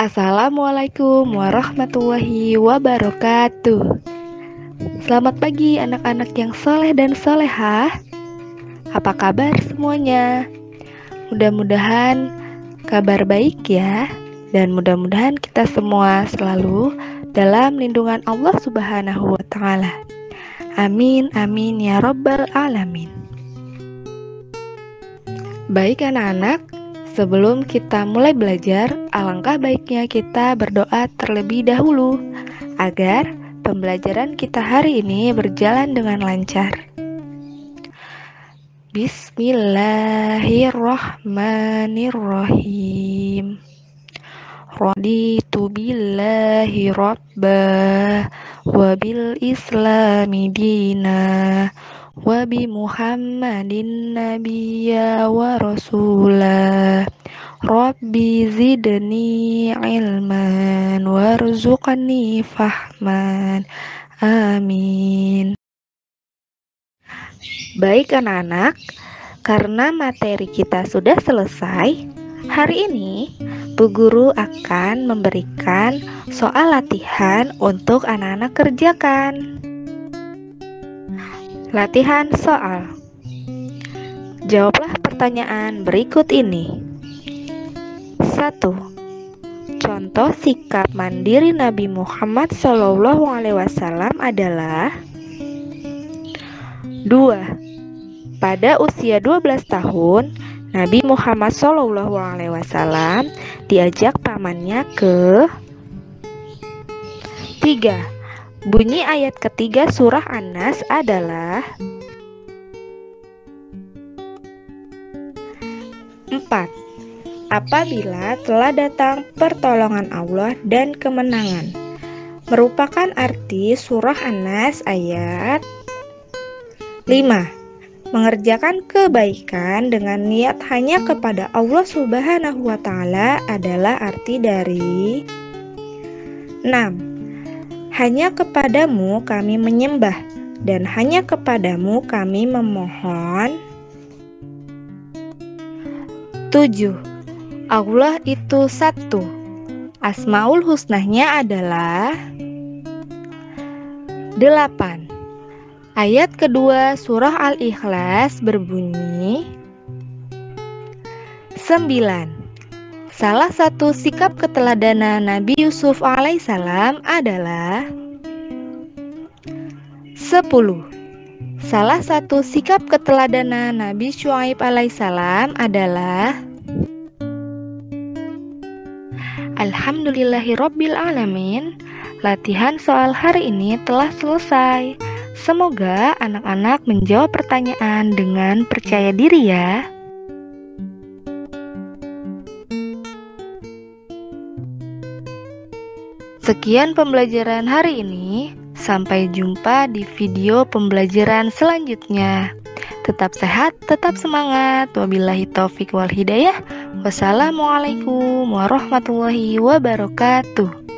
Assalamualaikum warahmatullahi wabarakatuh. Selamat pagi anak-anak yang soleh dan solehah. Apa kabar semuanya? Mudah-mudahan kabar baik ya, dan mudah-mudahan kita semua selalu dalam lindungan Allah Subhanahu wa Ta'ala. Amin, amin ya Rabbal 'Alamin. Baik, anak-anak, Sebelum kita mulai belajar, alangkah baiknya kita berdoa terlebih dahulu agar pembelajaran kita hari ini berjalan dengan lancar. Bismillahirrahmanirrahim. Raditu billahi rabbah wa bil islami dinah Wabi Muhammadin nabiyya wa rasulah Rabbi zidni ilman warzuqni fahman Amin Baik anak-anak, karena materi kita sudah selesai, hari ini Bu Guru akan memberikan soal latihan untuk anak-anak kerjakan. Latihan soal. Jawablah pertanyaan berikut ini. 1. Contoh sikap mandiri Nabi Muhammad SAW adalah 2. Pada usia 12 tahun, Nabi Muhammad SAW diajak pamannya ke 3 Bunyi ayat ketiga surah An-Nas adalah 4. Apabila telah datang pertolongan Allah dan kemenangan merupakan arti surah An-Nas ayat 5. Mengerjakan kebaikan dengan niat hanya kepada Allah Subhanahu wa taala adalah arti dari 6. Hanya kepadamu kami menyembah, dan hanya kepadamu kami memohon. 7. Allah itu satu. Asmaul husnahnya adalah 8. Ayat kedua surah Al-Ikhlas berbunyi 9. Salah satu sikap keteladanan Nabi Yusuf alaihissalam adalah 10. Salah satu sikap keteladanan Nabi Shu'aib alaihissalam adalah Alhamdulillahirabbil alamin. Latihan soal hari ini telah selesai. Semoga anak-anak menjawab pertanyaan dengan percaya diri ya. Sekian pembelajaran hari ini. Sampai jumpa di video pembelajaran selanjutnya. Tetap sehat, tetap semangat. Wabillahi taufik wal hidayah. Wassalamualaikum warahmatullahi wabarakatuh.